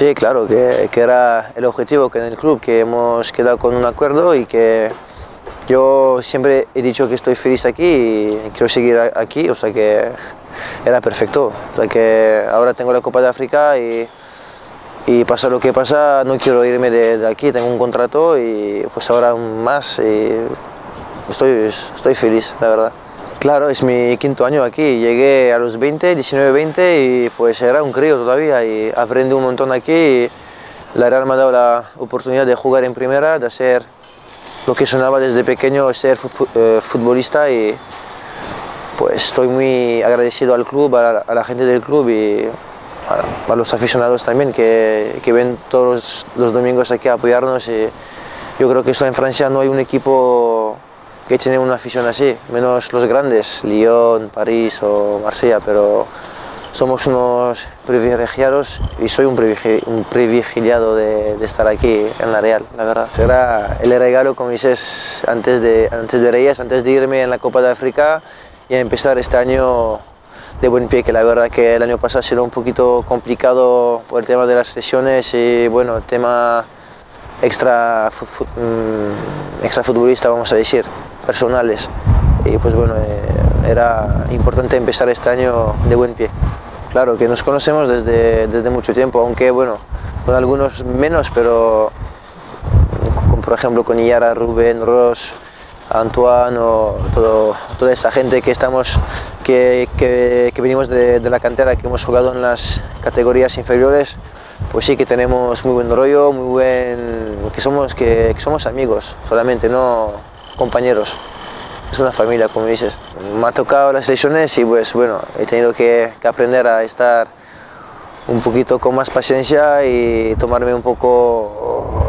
Sí, claro, que, que, era el objetivo que en el club, que hemos quedado con un acuerdo y que yo siempre he dicho que estoy feliz aquí y quiero seguir aquí, o sea que era perfecto. O sea que ahora tengo la Copa de África y, y pasa lo que pasa, no quiero irme de, aquí, tengo un contrato y pues ahora más y estoy, estoy feliz, la verdad. Claro, es mi quinto año aquí, llegué a los 20, 19, 20 y pues era un crío todavía y aprendí un montón aquí la Real me ha dado la oportunidad de jugar en primera, de hacer lo que sonaba desde pequeño, ser eh, futbolista y pues estoy muy agradecido al club, a la, gente del club y a, los aficionados también que, que ven todos los, los, domingos aquí a apoyarnos y yo creo que esto en Francia no hay un equipo que tiene una afición así, menos los grandes, Lyon, París o Marsella, pero somos unos privilegiados y soy un, privilegiado de, de, estar aquí en la Real, la verdad. Será el regalo, como dices, antes de, antes de Reyes, antes de irme en la Copa de África y empezar este año de buen pie, que la verdad que el año pasado ha sido un poquito complicado por el tema de las lesiones y bueno, tema extra, mm, extra futbolista, vamos a decir personales. Y pues bueno, eh, era importante empezar este año de buen pie. Claro, que nos conocemos desde, desde mucho tiempo, aunque bueno, con algunos menos, pero con, por ejemplo con Iara, Rubén, Ross, Antoine o todo, toda esa gente que estamos, que, que, que venimos de, de, la cantera, que hemos jugado en las categorías inferiores, pues sí que tenemos muy buen rollo, muy buen, que somos, que, que somos amigos solamente, no compañeros. Es una familia, como dices. Me ha tocado las lesiones y pues bueno, he tenido que, aprender a estar un poquito con más paciencia y tomarme un poco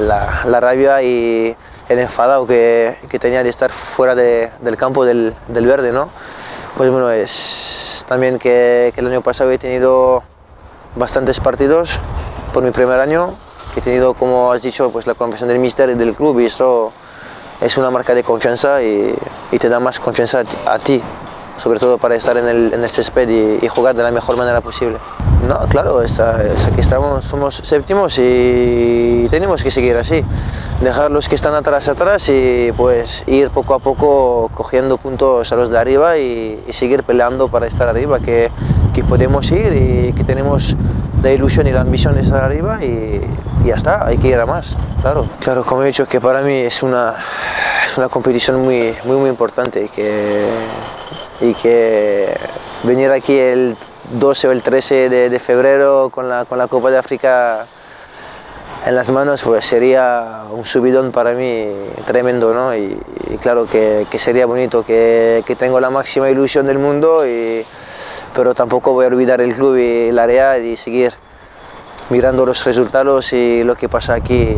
la, la rabia y el enfadado que, que, tenía de estar fuera de, del campo del, del, verde, ¿no? Pues bueno, es también que, el año pasado he tenido bastantes partidos por mi primer año, que he tenido, como has dicho, pues la confianza del míster y del club y esto es una marca de confianza y, y te da más confianza a, ti, sobre todo para estar en el, en el césped y, y, jugar de la mejor manera posible. No, claro, está, es, aquí estamos, somos séptimos y tenemos que seguir así, dejar los que están atrás atrás y pues ir poco a poco cogiendo puntos a los de arriba y, y seguir peleando para estar arriba, que, que podemos ir y que tenemos la ilusión y la ambición estar arriba y, y, ya está, hay que ir a más, claro. Claro, como he dicho, que para mí es una, es una competición muy, muy, muy importante y que, y que venir aquí el 12 o el 13 de, de febrero con la, con la Copa de África en las manos pues sería un subidón para mí tremendo, ¿no? Y, y claro que, que, sería bonito, que, que tengo la máxima ilusión del mundo y pero tampoco voy a olvidar el club y la área y seguir mirando los resultados y lo que pasa aquí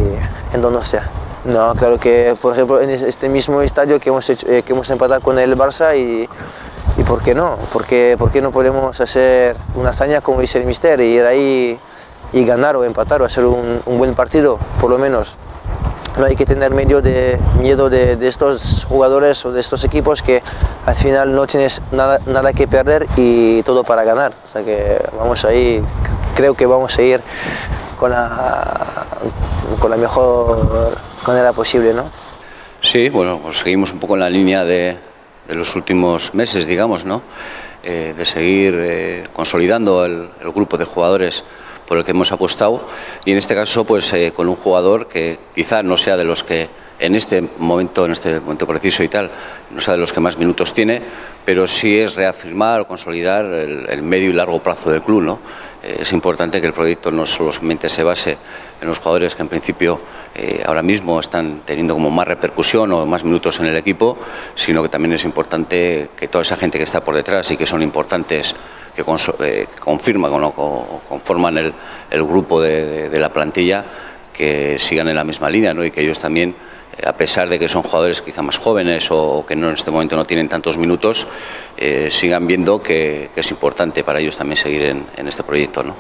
en Donostia. No, claro que, por ejemplo, en este mismo estadio que hemos, hecho, eh, que hemos empatado con el Barça y, y ¿por qué no? ¿Por qué, ¿Por qué no podemos hacer una hazaña como dice el Mister y ir ahí y ganar o empatar o hacer un, un buen partido, por lo menos? No hay que tener medio de miedo de, de, estos jugadores o de estos equipos que al final no tienes nada, nada que perder y todo para ganar. O sea que vamos ahí, creo que vamos a ir con la, con la mejor manera posible, ¿no? Sí, bueno, pues seguimos un poco en la línea de, de los últimos meses, digamos, ¿no? Eh, de seguir eh, consolidando el, el grupo de jugadores por el que hemos apostado y en este caso pues eh, con un jugador que quizá no sea de los que en este momento, en este momento preciso y tal, no sea de los que más minutos tiene, pero sí es reafirmar o consolidar el, el medio y largo plazo del club, ¿no? Es importante que el proyecto no solamente se base en los jugadores que en principio eh, ahora mismo están teniendo como más repercusión o más minutos en el equipo, sino que también es importante que toda esa gente que está por detrás y que son importantes que eh, confirman o conforman el, grupo de, de, la plantilla que sigan en la misma línea ¿no? y que ellos también, a pesar de que son jugadores quizá más jóvenes o que no, en este momento no tienen tantos minutos, eh, sigan viendo que, que, es importante para ellos también seguir en, en este proyecto. ¿no?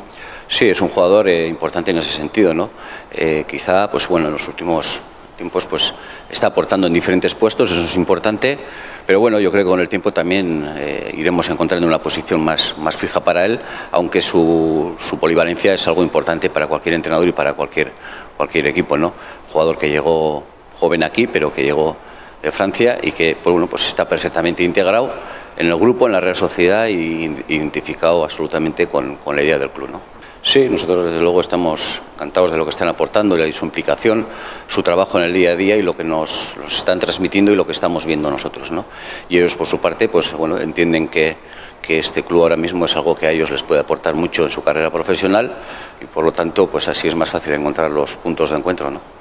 Sí, es un jugador eh, importante en ese sentido. ¿no? Eh, quizá, pues bueno, en los últimos tiempos pues está aportando en diferentes puestos, eso es importante, pero bueno, yo creo que con el tiempo también eh, iremos encontrando una posición más, más fija para él, aunque su, su, polivalencia es algo importante para cualquier entrenador y para cualquier, cualquier equipo, ¿no? Jugador que llegó joven aquí, pero que llegó de Francia y que pues, bueno, pues está perfectamente integrado en el grupo, en la Real Sociedad y identificado absolutamente con, la idea del club. ¿no? Sí, nosotros desde luego estamos encantados de lo que están aportando y su implicación, su trabajo en el día a día y lo que nos, nos están transmitiendo y lo que estamos viendo nosotros. ¿no? Y ellos por su parte pues, bueno, entienden que, que este club ahora mismo es algo que a ellos les puede aportar mucho en su carrera profesional y por lo tanto pues así es más fácil encontrar los puntos de encuentro. ¿no?